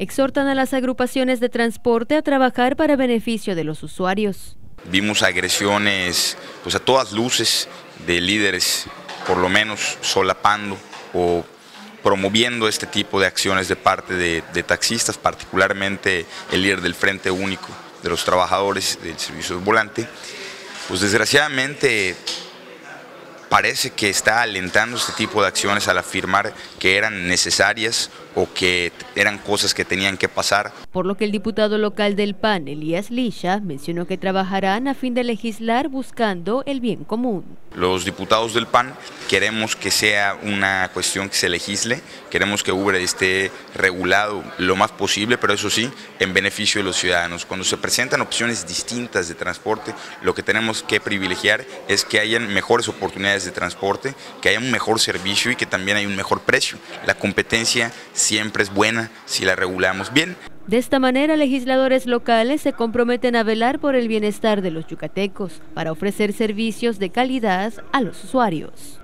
exhortan a las agrupaciones de transporte a trabajar para beneficio de los usuarios. Vimos agresiones pues a todas luces de líderes, por lo menos solapando o promoviendo este tipo de acciones de parte de, taxistas, particularmente el líder del Frente Único de los Trabajadores del Servicio Volante, pues desgraciadamente parece que está alentando este tipo de acciones al afirmar que eran necesarias o que eran cosas que tenían que pasar. Por lo que el diputado local del PAN, Elías Lisha, mencionó que trabajarán a fin de legislar buscando el bien común. Los diputados del PAN queremos que sea una cuestión que se legisle, queremos que Uber esté regulado lo más posible, pero eso sí, en beneficio de los ciudadanos. Cuando se presentan opciones distintas de transporte, lo que tenemos que privilegiar es que hayan mejores oportunidades de transporte, que haya un mejor servicio y que también haya un mejor precio. La competencia siempre es buena si la regulamos bien. De esta manera, legisladores locales se comprometen a velar por el bienestar de los yucatecos para ofrecer servicios de calidad a los usuarios.